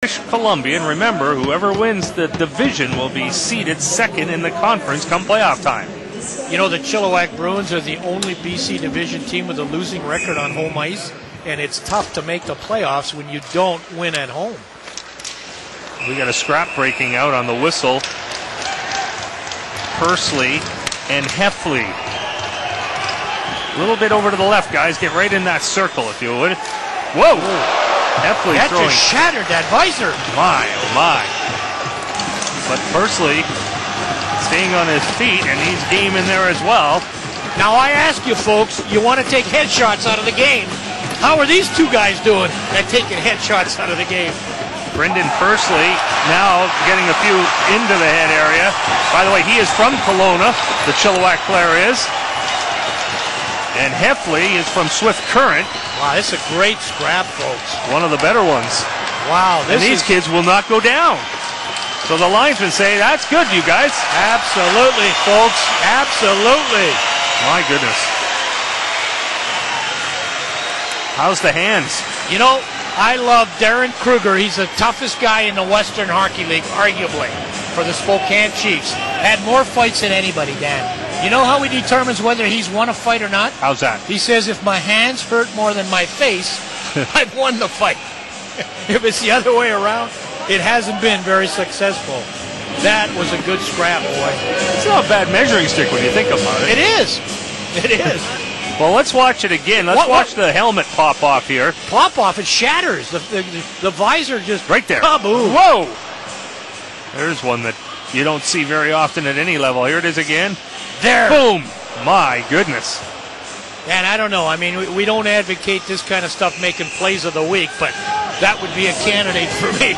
British Columbia, and remember, whoever wins the division will be seeded second in the conference come playoff time. You know, the Chilliwack Bruins are the only BC Division team with a losing record on home ice, and it's tough to make the playoffs when you don't win at home. We got a scrap breaking out on the whistle. Persley and Heffley. A little bit over to the left, guys. Get right in that circle, if you would. Whoa! Heffley That throwing. just shattered that visor. My, oh my. But Persley staying on his feet, and he's game in there as well. Now, I ask you folks, you want to take headshots out of the game. How are these two guys doing at taking headshots out of the game? Brendan Persley now getting a few into the head area. By the way, he is from Kelowna, the Chilliwack player is. And Heffley is from Swift Current, Wow, this is a great scrap, folks. one of the better ones. Wow, And these is kids will not go down. So the linesmen say, that's good, you guys. absolutely, folks, absolutely. My goodness. How's the hands? You know, I love Darren Kruger. He's the toughest guy in the Western Hockey League, arguably, for the Spokane Chiefs. Had more fights than anybody, Dan. You know how he determines whether he's won a fight or not? How's that? He says, if my hands hurt more than my face, I've won the fight. if it's the other way around, it hasn't been very successful. That was a good scrap, boy. It's not a bad measuring stick when you think about it. It is. It is. Well, let's watch it again. Let's What- what- watch the helmet pop off here. Pop off, it shatters. The, the, the visor just Right there. Kaboom. Whoa! There's one that you don't see very often at any level. Here it is again. There. Boom! My goodness. And I don't know. I mean, we, we don't advocate this kind of stuff making plays of the week, but that would be a candidate for me.